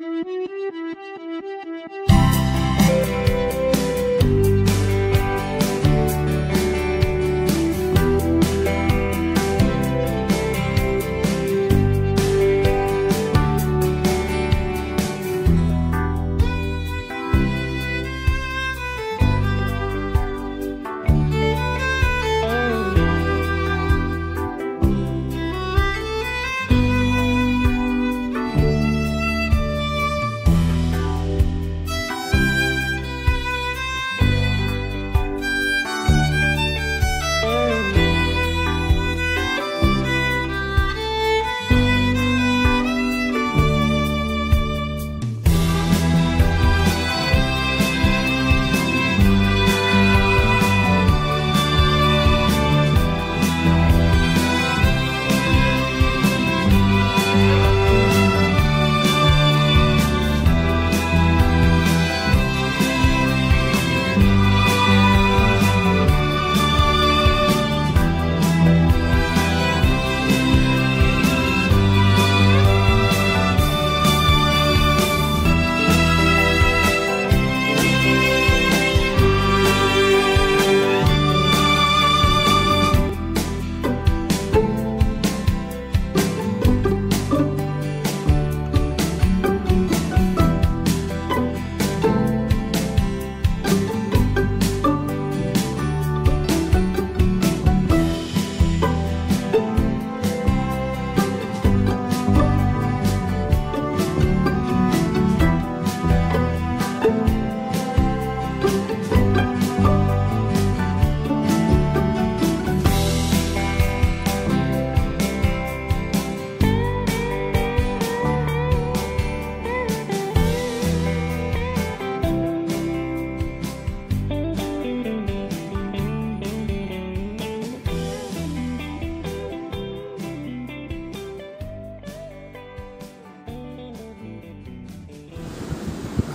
Mm-hmm.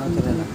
Alhamdulillah.